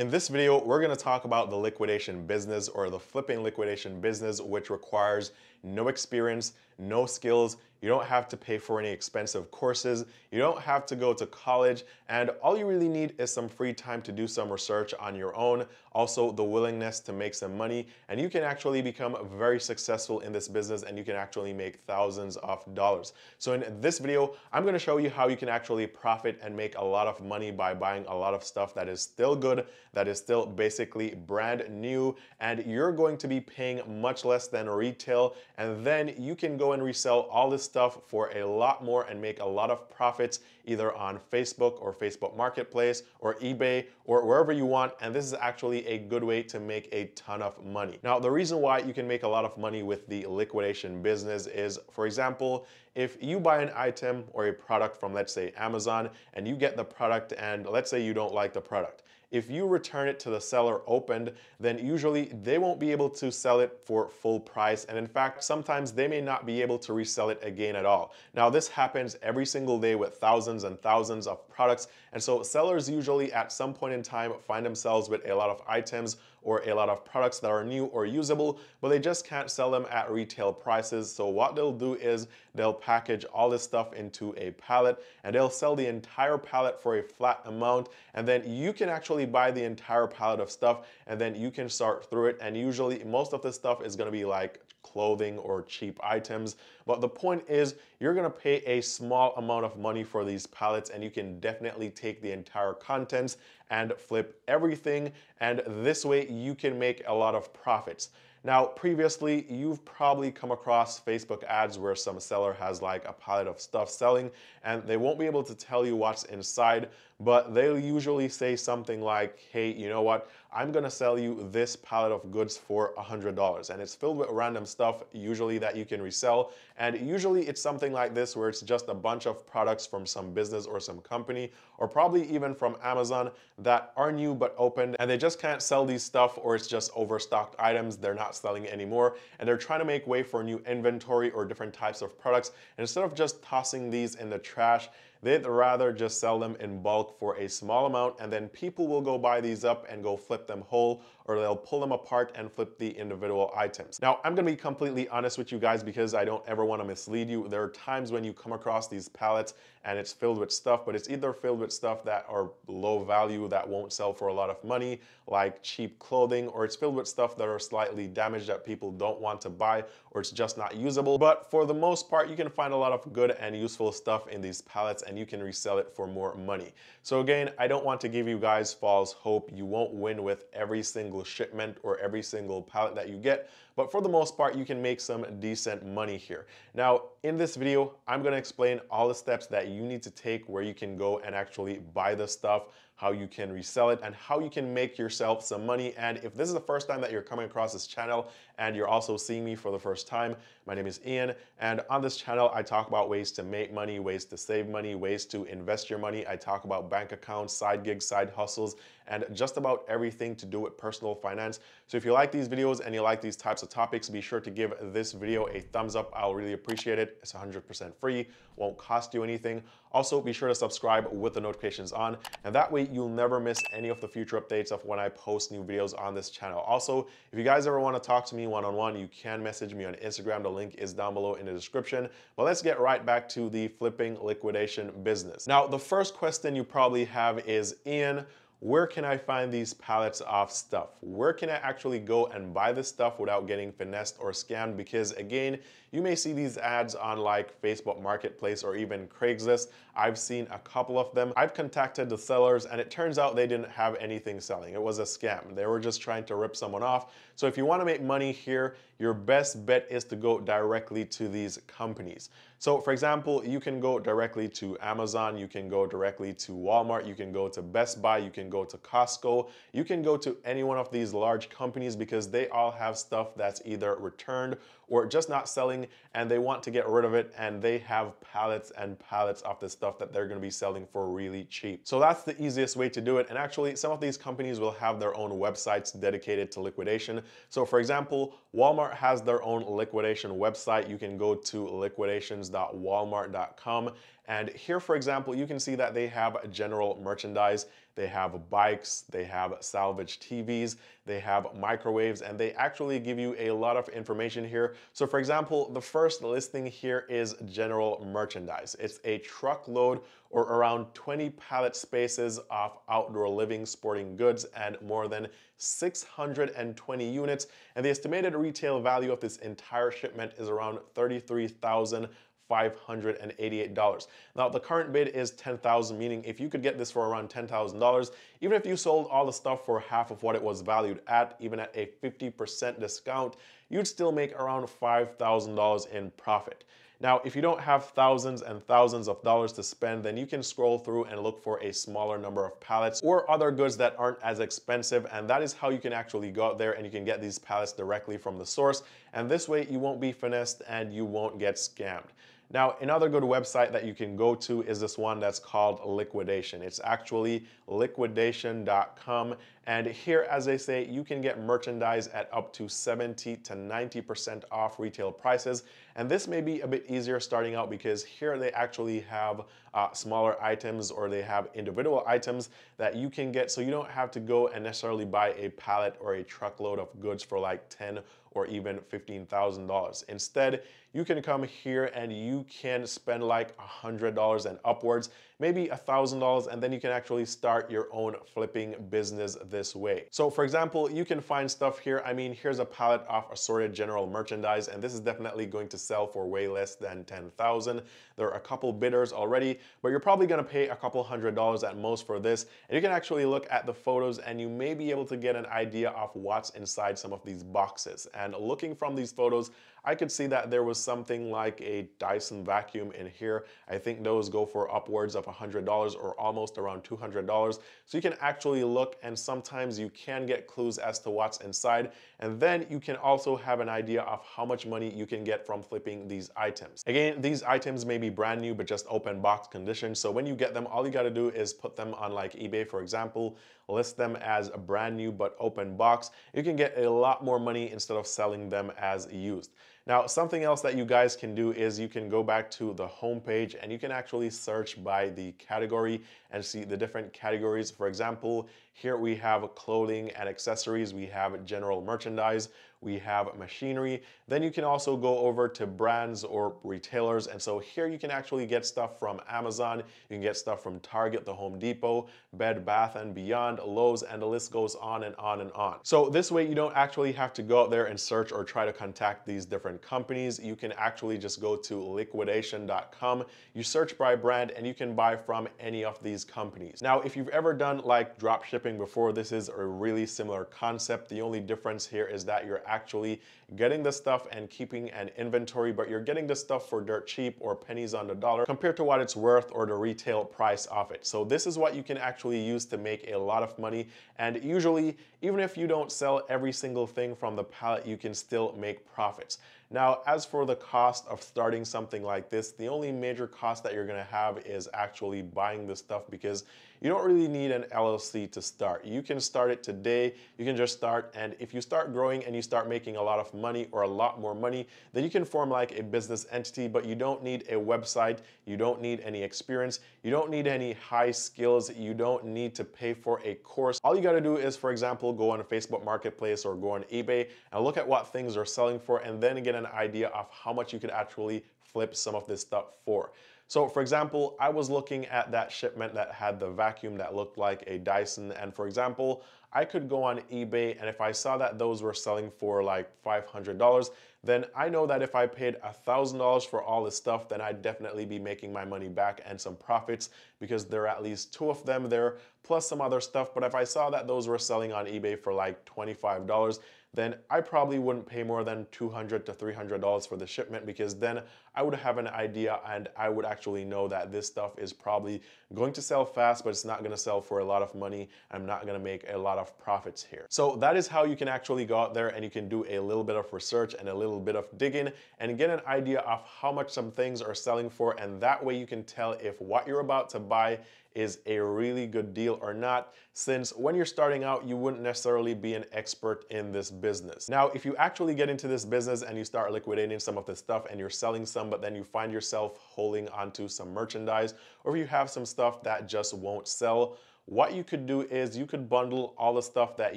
In this video, we're gonna talk about the liquidation business or the flipping liquidation business, which requires no experience, no skills, you don't have to pay for any expensive courses. You don't have to go to college. And all you really need is some free time to do some research on your own. Also, the willingness to make some money. And you can actually become very successful in this business and you can actually make thousands of dollars. So in this video, I'm gonna show you how you can actually profit and make a lot of money by buying a lot of stuff that is still good, that is still basically brand new, and you're going to be paying much less than retail. And then you can go and resell all this stuff for a lot more and make a lot of profits either on Facebook or Facebook Marketplace or eBay or wherever you want. And this is actually a good way to make a ton of money. Now, the reason why you can make a lot of money with the liquidation business is, for example, if you buy an item or a product from, let's say, Amazon, and you get the product and let's say you don't like the product. If you return it to the seller opened, then usually they won't be able to sell it for full price. And in fact, sometimes they may not be able to resell it again at all. Now, this happens every single day with thousands and thousands of products. And so sellers usually at some point in time find themselves with a lot of items or a lot of products that are new or usable, but they just can't sell them at retail prices. So what they'll do is they'll package all this stuff into a pallet and they'll sell the entire pallet for a flat amount. And then you can actually buy the entire pallet of stuff and then you can sort through it. And usually most of the stuff is gonna be like clothing or cheap items. But the point is you're gonna pay a small amount of money for these pallets and you can definitely take the entire contents and flip everything. And this way you can make a lot of profits. Now, previously, you've probably come across Facebook ads where some seller has like a pallet of stuff selling and they won't be able to tell you what's inside, but they'll usually say something like, hey, you know what? I'm gonna sell you this pallet of goods for $100. And it's filled with random stuff, usually that you can resell. And usually it's something like this where it's just a bunch of products from some business or some company, or probably even from Amazon that are new but opened, and they just can't sell these stuff or it's just overstocked items. They're not selling anymore. And they're trying to make way for new inventory or different types of products. And instead of just tossing these in the trash, They'd rather just sell them in bulk for a small amount and then people will go buy these up and go flip them whole or they'll pull them apart and flip the individual items. Now, I'm gonna be completely honest with you guys because I don't ever wanna mislead you. There are times when you come across these pallets and it's filled with stuff, but it's either filled with stuff that are low value that won't sell for a lot of money, like cheap clothing, or it's filled with stuff that are slightly damaged that people don't want to buy, or it's just not usable. But for the most part, you can find a lot of good and useful stuff in these pallets and you can resell it for more money. So again, I don't want to give you guys false hope. You won't win with every single shipment or every single pallet that you get, but for the most part, you can make some decent money here. Now, in this video, I'm gonna explain all the steps that you need to take where you can go and actually buy the stuff, how you can resell it, and how you can make yourself some money. And if this is the first time that you're coming across this channel and you're also seeing me for the first time, my name is Eann. And on this channel, I talk about ways to make money, ways to save money, ways to invest your money. I talk about bank accounts, side gigs, side hustles, and just about everything to do with personal finance. So if you like these videos and you like these types of topics, be sure to give this video a thumbs up. I'll really appreciate it. It's 100% free, won't cost you anything. Also, be sure to subscribe with the notifications on, and that way you'll never miss any of the future updates of when I post new videos on this channel. Also, if you guys ever want to talk to me one-on-one, -on -one, you can message me on Instagram. The link is down below in the description. But let's get right back to the flipping liquidation business. Now, the first question you probably have is, Eann, where can I find these pallets of stuff? Where can I actually go and buy this stuff without getting finessed or scammed? Because again, you may see these ads on like Facebook Marketplace or even Craigslist. I've seen a couple of them. I've contacted the sellers and it turns out they didn't have anything selling. It was a scam. They were just trying to rip someone off. So if you wanna make money here, your best bet is to go directly to these companies. So for example, you can go directly to Amazon, you can go directly to Walmart, you can go to Best Buy, you can go to Costco, you can go to any one of these large companies because they all have stuff that's either returned or just not selling and they want to get rid of it and they have pallets and pallets of the stuff that they're going to be selling for really cheap. So that's the easiest way to do it. And actually some of these companies will have their own websites dedicated to liquidation. So for example, Walmart has their own liquidation website. You can go to liquidations.walmart.com and here, for example, you can see that they have general merchandise. they have bikes, they have salvage TVs, they have microwaves, and they actually give you a lot of information here. So for example, the first listing here is general merchandise. It's a truckload or around 20 pallet spaces of outdoor living sporting goods and more than 620 units. And the estimated retail value of this entire shipment is around 33,000 $588. Now the current bid is 10,000, meaning if you could get this for around $10,000, even if you sold all the stuff for half of what it was valued at, even at a 50% discount, you'd still make around $5,000 in profit. Now, if you don't have thousands and thousands of dollars to spend, then you can scroll through and look for a smaller number of pallets or other goods that aren't as expensive. And that is how you can actually go out there and you can get these pallets directly from the source. And this way you won't be finessed and you won't get scammed. Now, another good website that you can go to is this one that's called Liquidation. It's actually liquidation.com. And here, as they say, you can get merchandise at up to 70 to 90% off retail prices. And this may be a bit easier starting out because here they actually have uh, smaller items or they have individual items that you can get so you don't have to go and necessarily buy a pallet or a truckload of goods for like 10 or even $15,000. Instead, you can come here and you can spend like $100 and upwards, maybe $1,000, and then you can actually start your own flipping business this way. So for example, you can find stuff here. I mean, here's a pallet of assorted general merchandise, and this is definitely going to sell for way less than 10,000. There are a couple bidders already, but you're probably gonna pay a couple hundred dollars at most for this. And you can actually look at the photos and you may be able to get an idea of what's inside some of these boxes. And looking from these photos, I could see that there was something like a Dyson vacuum in here. I think those go for upwards of $100 or almost around $200. So you can actually look and sometimes you can get clues as to what's inside. And then you can also have an idea of how much money you can get from flipping these items. Again, these items may be brand new, but just open box condition. So when you get them, all you gotta do is put them on like eBay, for example, list them as a brand new but open box. You can get a lot more money instead of selling them as used. Now, something else that you guys can do is you can go back to the home page and you can actually search by the category and see the different categories. For example, here we have clothing and accessories, we have general merchandise, we have machinery. Then you can also go over to brands or retailers. And so here you can actually get stuff from Amazon, you can get stuff from Target, the Home Depot, Bed Bath and Beyond, Lowe's, and the list goes on and on and on. So this way you don't actually have to go out there and search or try to contact these different companies. You can actually just go to liquidation.com, you search by brand, and you can buy from any of these companies. Now, if you've ever done like drop shipping before, this is a really similar concept. The only difference here is that you're actually getting the stuff and keeping an inventory, but you're getting the stuff for dirt cheap or pennies on the dollar compared to what it's worth or the retail price of it. So this is what you can actually use to make a lot of money. And usually, even if you don't sell every single thing from the pallet, you can still make profits. Now, as for the cost of starting something like this, the only major cost that you're gonna have is actually buying the stuff because you don't really need an LLC to start. You can start it today, you can just start, and if you start growing and you start making a lot of money or a lot more money, then you can form like a business entity, but you don't need a website, you don't need any experience, you don't need any high skills, you don't need to pay for a course. All you gotta do is, for example, go on a Facebook Marketplace or go on eBay and look at what things are selling for and then get an idea of how much you could actually flip some of this stuff for. So for example, I was looking at that shipment that had the vacuum that looked like a Dyson. And for example, I could go on eBay and if I saw that those were selling for like $500, then I know that if I paid $1,000 for all this stuff, then I'd definitely be making my money back and some profits because there are at least two of them there, plus some other stuff. But if I saw that those were selling on eBay for like $25, then I probably wouldn't pay more than $200 to $300 for the shipment because then I would have an idea and I would actually know that this stuff is probably going to sell fast, but it's not gonna sell for a lot of money. I'm not gonna make a lot of profits here. So that is how you can actually go out there and you can do a little bit of research and a little bit of digging and get an idea of how much some things are selling for. And that way you can tell if what you're about to buy is a really good deal or not, since when you're starting out, you wouldn't necessarily be an expert in this business. Now, if you actually get into this business and you start liquidating some of the stuff and you're selling some, but then you find yourself holding onto some merchandise, or if you have some stuff that just won't sell, what you could do is you could bundle all the stuff that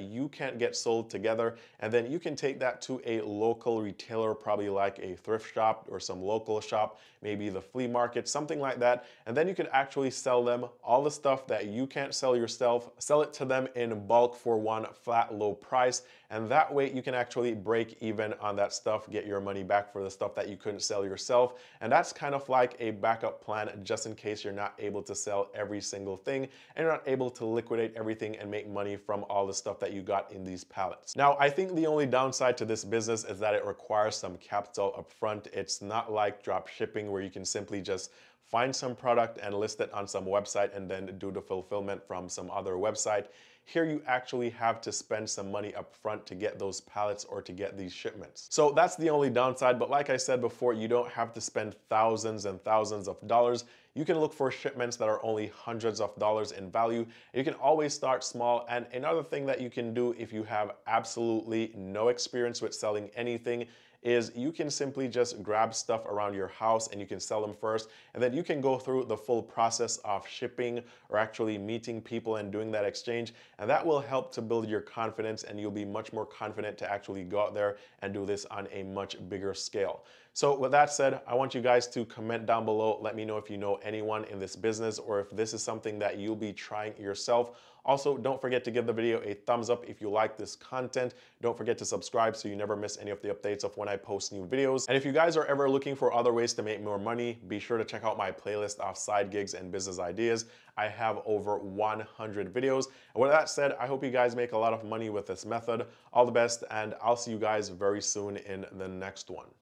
you can't get sold together and then you can take that to a local retailer probably like a thrift shop or some local shop maybe the flea market something like that and then you could actually sell them all the stuff that you can't sell yourself sell it to them in bulk for one flat low price and that way you can actually break even on that stuff get your money back for the stuff that you couldn't sell yourself and that's kind of like a backup plan just in case you're not able to sell every single thing and you're not able to liquidate everything and make money from all the stuff that you got in these pallets. Now, I think the only downside to this business is that it requires some capital upfront. It's not like drop shipping where you can simply just find some product and list it on some website and then do the fulfillment from some other website. Here you actually have to spend some money up front to get those pallets or to get these shipments. So that's the only downside, but like I said before, you don't have to spend thousands and thousands of dollars. You can look for shipments that are only hundreds of dollars in value. You can always start small. And another thing that you can do if you have absolutely no experience with selling anything is you can simply just grab stuff around your house and you can sell them first and then you can go through the full process of shipping or actually meeting people and doing that exchange and that will help to build your confidence and you'll be much more confident to actually go out there and do this on a much bigger scale. So with that said, I want you guys to comment down below. Let me know if you know anyone in this business or if this is something that you'll be trying yourself. Also, don't forget to give the video a thumbs up if you like this content. Don't forget to subscribe so you never miss any of the updates of when I post new videos. And if you guys are ever looking for other ways to make more money, be sure to check out my playlist of side gigs and business ideas. I have over 100 videos. And with that said, I hope you guys make a lot of money with this method. All the best, and I'll see you guys very soon in the next one.